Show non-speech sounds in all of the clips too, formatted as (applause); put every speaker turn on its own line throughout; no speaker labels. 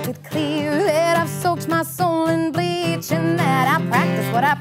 make it clear that I've soaked my soul in bleach and that I practice what I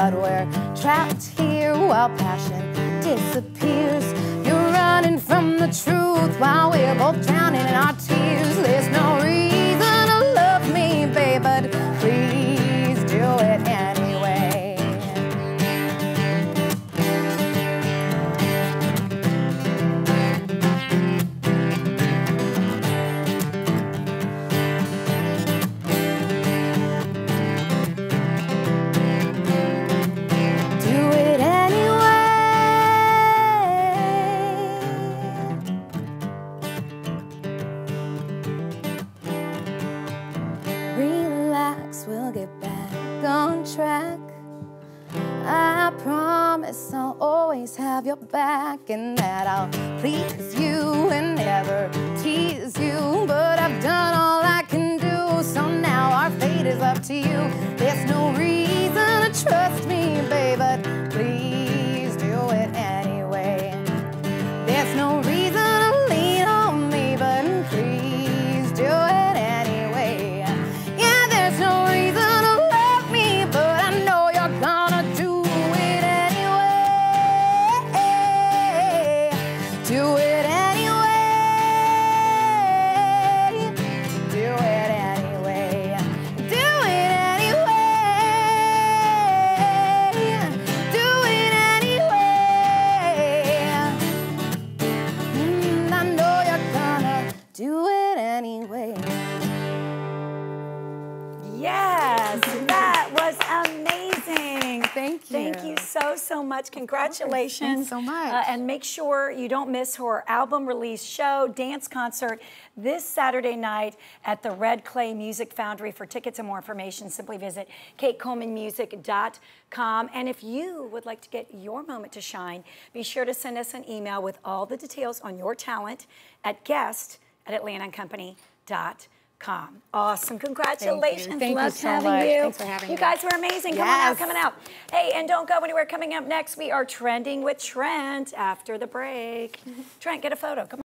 but we're trapped here while passion disappears. You're running from the truth while we're both drowning in our promise I'll always have your back and that I'll please you and Do it Thank
Thank you so, so much. Congratulations.
Thanks so much.
Uh, and make sure you don't miss her album release show, dance concert this Saturday night at the Red Clay Music Foundry. For tickets and more information, simply visit katecolemanmusic.com. And if you would like to get your moment to shine, be sure to send us an email with all the details on your talent at guest at atlantaandcompany.com. Awesome. Congratulations.
Thank you
Loved
so
having
much.
you.
Thanks for having
you
me.
guys were amazing. Coming out,
Yes.
coming out. Hey, and don't go anywhere. Coming up next, we are trending with Trent after the break. (laughs) Trent, get a photo. Come on.